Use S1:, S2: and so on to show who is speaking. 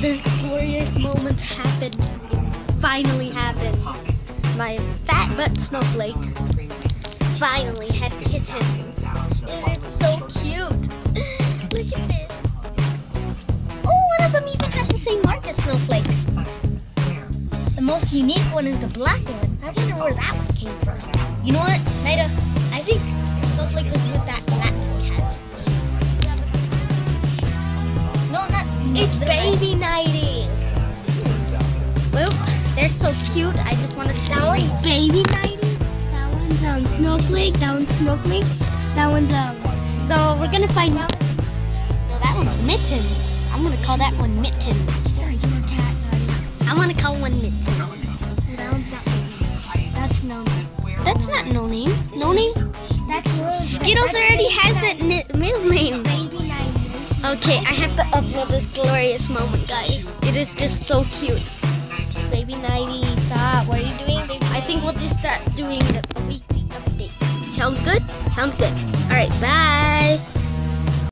S1: this glorious moment happened. It finally happened. My fat butt snowflake finally had kittens. And it's so cute. Look at this. Oh, one of them even has the same mark as Snowflake. The most unique one is the black one. I wonder where that one came from. You know what, It's baby nighty. Well, they're so cute. I just wanted to. That one's baby nighty. That one's um snowflake. That one's snowflakes. That one's um. So we're gonna find out. No, that one's mittens. I'm gonna call that one mittens. Sorry, you're a cat, sorry. I'm gonna call one mittens. That one's not. That's no name. That's not no name. No name. That's Skittles already has that middle name. Okay, I have to upload this glorious moment, guys. It is just so cute. Baby Nighty, stop. What are you doing, baby? I think we'll just start doing the weekly update. Sounds good? Sounds good. All right, bye.